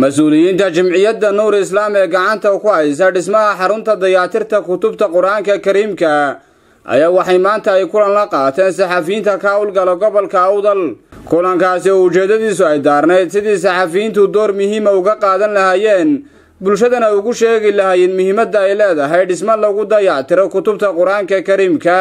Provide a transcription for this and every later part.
mas'uuliyiinta jimciyadda nuur islaam ee gacanta ku haysa dhismaha xarunta dayaatirta kutubta qur'aanka kariimka ayaa waxay maanta ay kulan la qaateen saxafiyiinta ka howlgala gobolka awdal. Kulankaasi oo ujeeddadiisu ay daarnayd sidii saxafiyiintu door muhiima uga qaadan lahaayeen bulshadana ugu sheegi lahaayeen muhiimadda ay leedahay dhismo lagu dayactiro kutubta qur'aanka kariimka.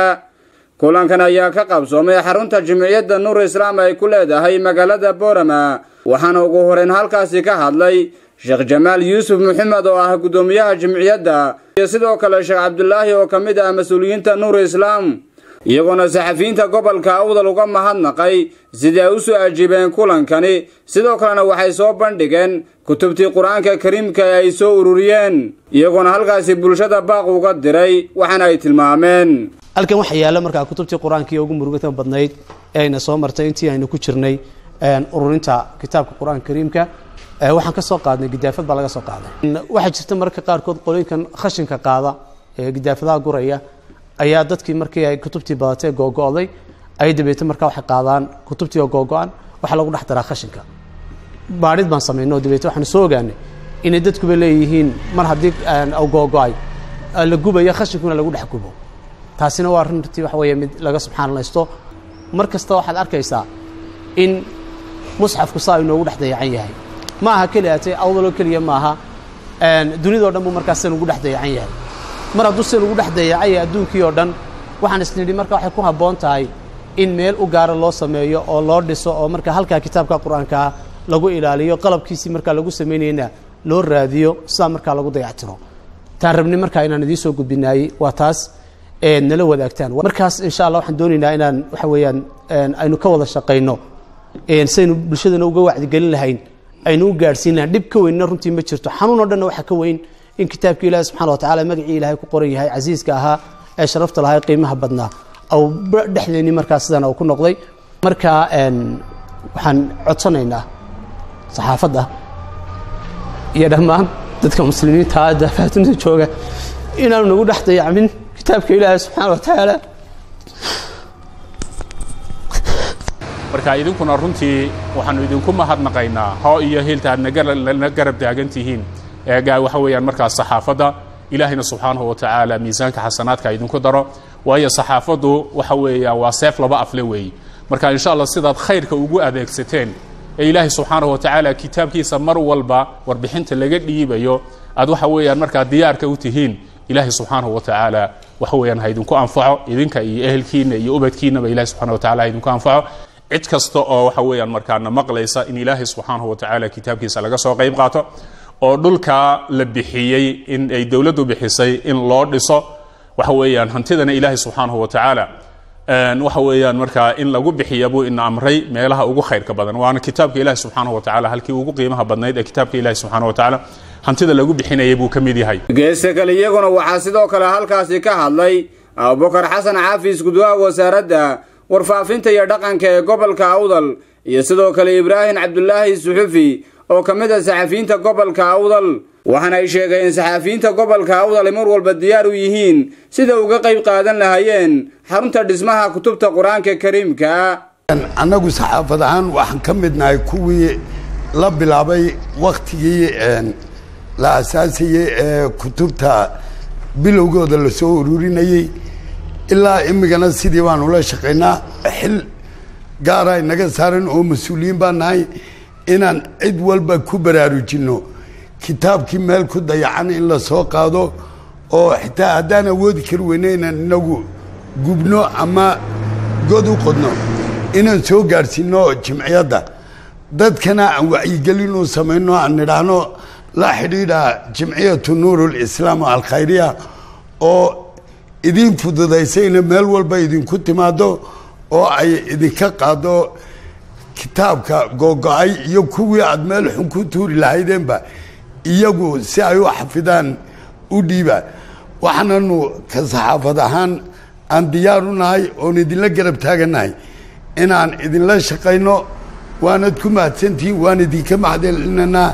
Kulankan ayaa ka qabsoomay xarunta jimciyadda nuur islaam ay ku leedahay magaalada boorama waxaana ugu horeyn halkaasi ka hadlay sheekh jamaal yuusuf maxamed oo ah guddoomiyaha jimciyadda iyo sidoo kale sheekh cabdulaahi oo ka mid ah mas'uuliyiinta nuur islaam. Iyagoona saxafiyiinta gobolka awdal uga mahadnaqay sidii ay u soo ajiibeen kulankani sidoo kalena waxay soo bandhigeen kutubtii qur'aanka kariimka ee ay soo ururiyeen. Iyagoona halkaasi bulshada baaq uga diray waxaana ay tilmaameen. Halkan waxaa yaalla markaa kutubtii qur'aankii ugu murugata badnayd ee ayna soo martay intii aynu ku jirnay ururinta kitaabka qur'aanka kariimka. Waxaan ka soo qaadnay gidaafad baa laga soo qaaday. Waxaa jirta marka qaarkood qolooyinkan khashinka qaada ee gidaafadaha guraya ayaa dadkii markii ay kutubtii badatay googo'day ay dabeete markaa waxay qaadaan kutubtii oo googo-an waxaa lagu dhex daraa khashinka. Baadhid baan samayno dabeete waxaanu soo ogaanay inay dadkuba leeyihiin mar haddii googo-ay la gubayo khashinkuna lagu dhex gubo. Taasina waa runtii waxa weeye mid laga subxaanlaysto mar kasta waxaad arkaysaa in musxafku saa inoogu dhex dayacan yahay. Ma aha keliyaate awdaloo keliya maaha dunidao dhan buu markaas san ugu dhex dayacan yahay. Mar hadduu san ugu dhex dayacan yahay adduunkii oo dhan waxaan isnidhi marka waxay ku habboon tahay in meel u gaara loo sameeyo oo loo dhiso oo marka halkaa kitaabka qur'aankaa lagu ilaaliyo qalabkiisii markaa lagu samaynayna loo raadiyo sidaa markaa lagu dayactiro. Taan rabni markaa inaan idiin soo gudbinaayey waa taas nala wadaagtaan. Markaas insha allah waxaan doonaynaa inaan waxa weeyaan aynu ka wada shaqayno saynu bulshadana uga wacdigelin lahayn aynu u gaadhsiin lahayn. Dhib ka weynna runtii ma jirto. Xanuun oo dhanna waxaa ka weyn in kitaabkii ilaahi subxana wa tacala magacii ilaahay ku qoran yahay casiiska ahaa ee sharafta lahaa qiimaha badnaa. Au dhexdeennii markaa sidana uu ku noqday. Marka waxaan codsanaynaa saxaafadda iyo dhammaan dadka muslimiinta daafahatunida jooga inaanu nagu dhex dayacmin kitaabka ilaahay subxaana wa marka idinkuna runtii waxaanu idinku mahadnaqaynaa hoo iyo hiilta aad nala garab taagan tihiin eegaa waxa weeyaan markaas saxaafadda ilaahayna subxaanahu wa tacaala miisaanka xasanaadka idinku daro. Waayo saxaafaddu waxa weeyaan waa seef laba afle weeye marka insha allah sidaad khayrka ugu adeegsateen ee ilaahay subxaanahu wa tacaala kitaabkiisa mar walba warbixinta laga dhiibayo aad waxa weeyaan markaa diyaarka u tihiin ilaahay subxaanahu wa tacaala waxa weeyaan ha idinku anfaco. Idinka iyo ehelkiina iyo ubadkiinaba ilahay subxana wa tacala ha idinku anfaco cid kasta oo waxa weeyaan markaana maqlaysa in ilaahay subxaanahu wa tacaala kitaabkiisa laga soo qayb qaato oo dhulkaa la bixiyey in ay dowladdu bixisay in loo dhiso waxa weeyaan hantidana ilaahay subxaanahu wa tacaala waxa weeyaan markaa in lagu bixiya buu ina amray meelaha ugu khayrka badan. Waana kitaabka ilahi subxaanahu wa tacala halkii ugu qiimaha badnayd ee kitaabka ilahi subxaana wa tacaala hantida lagu bixinayay buu ka mid yahay. Geesta kale iyaguna waxaa sidoo kale halkaasi ka hadlay abubakar xasan xaafis guddooha wasaaradda warfaafinta iyo dhaqanka ee gobolka awdal iyo sidoo kale ibraahim cabdulaahi suxufi oo ka mid ah saxafiyiinta gobolka awdal. Waxaana ay sheegeen in saxafiyiinta gobolka awdal ay mar walba diyaar u yihiin sida uga qayb qaadan lahaayeen xarunta dhismaha kutubta qur'aanka kariimka. Annagu saxaafad ahaan waxaan ka midnahay kuwii la bilaabay wakhtigii la asaasayey ee kutubta bilowgooda la soo ururinayey ilaa imigana sidii baanu la shaqaynaa xil gaara inaga saaran oo mas'uuliyiin baan nahay inaan cid walba ku baraarujinno. Kitaabkii meel ku dayacan in la soo qaado oo xitaa haddaan awoodi kari weyno inaan inagu gubno ama god u qodno inaan soo gaadhsiino jimciyadda. Dadkana aan wacyigelin u samayno aan nidhaahno la xidhiidha jimciyatu nuurulislaam alkhayriya oo idin fududaysayna meel walba idinku timaado oo ay idinka qaado kitaabka googo-ay iyo kuwii aada meel xun ku tuuri lahaydeenba iyagu si ay u xafidaan u dhiiba. Waxaananu ka saxaafad ahaan aan diyaar u nahay oon idinla garab taagannahay inaan idinla shaqayno waanad ku mahadsantihiin waan idinka mahadcelinanaa.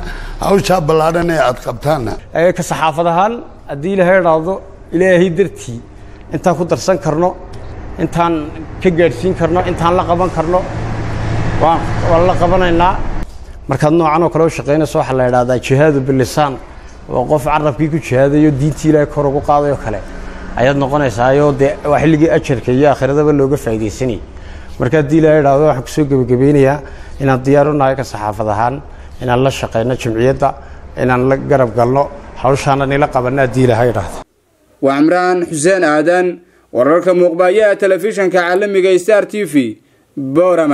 Hawshaa ballaadhan ee aada qabtaana ka saxaafad ahaan haddii ilaahay idhaahdo ilaahay dartii intaan ku darsan karno intaan ka gaadhsiin karno intaan la qaban karno. Waan la qabanaynaa. Markaad noocan oo kale u shaqaynayso waxaa la idhahdaa jihaadu bilisaan oo qof carabkii ku jihaadayo diintii ilaahay kor ugu qaadayo kale. Ayaad noqonaysaayo dee waa xilligii ajarka iyo aakhiradaba looga faa'iidaysanayay marka haddii ilaahay idhahdo waxaan ku soo gebagabeynayaa inaan diyaar u nahay ka saxaafad ahaan inaan la shaqayno jimciyadda inaan la garab galno hawshaana nila qabanno haddii ilaahay idhahdo waa cimraan xuseen aadan wararka muuqbaayaha telefishanka caalamiga star t v boorama